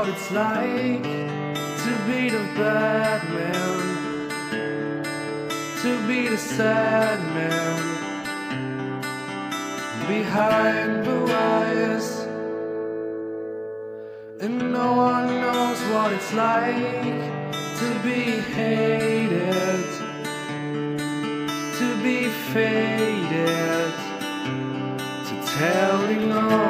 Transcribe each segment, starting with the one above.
what it's like to be the bad man, to be the sad man behind the eyes. And no one knows what it's like to be hated, to be faded, to telling lies.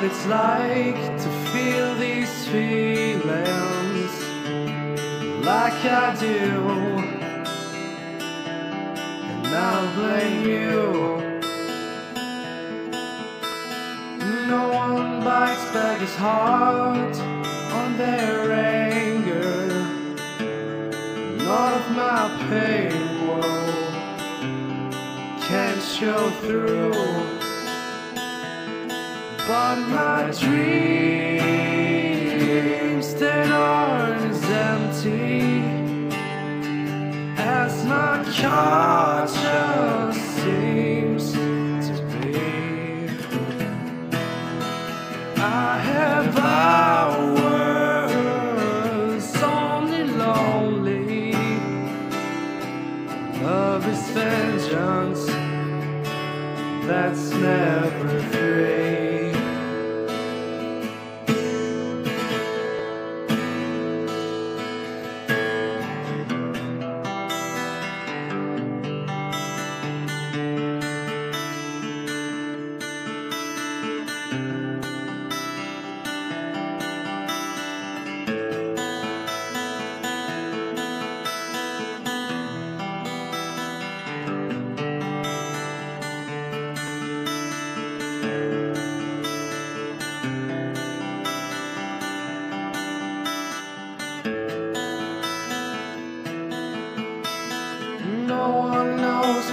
what it's like to feel these feelings like I do. And I'll blame you. No one bites back his heart on their anger. None of my pain, whoa, can show through. But my dreams, they aren't as empty as my conscience seems to be. I have hours only lonely. Love is vengeance that's never free.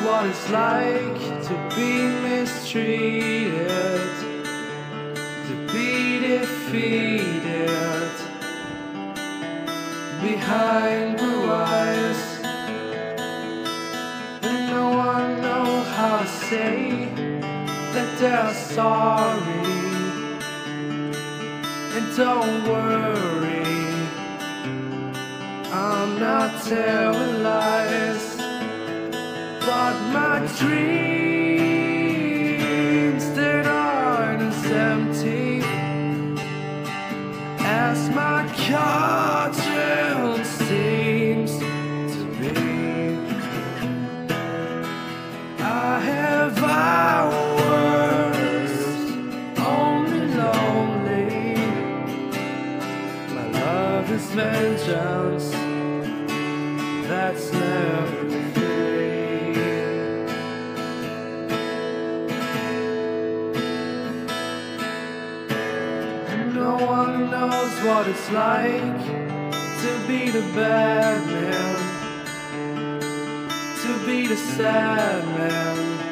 What it's like to be mistreated, to be defeated behind blue eyes. And no one knows how to say that they're sorry. And don't worry, I'm not telling lies. But my dreams that aren't as empty as my conscience seems to be. I have hours only lonely. My love is vengeance that's never knows what it's like to be the bad man, to be the sad man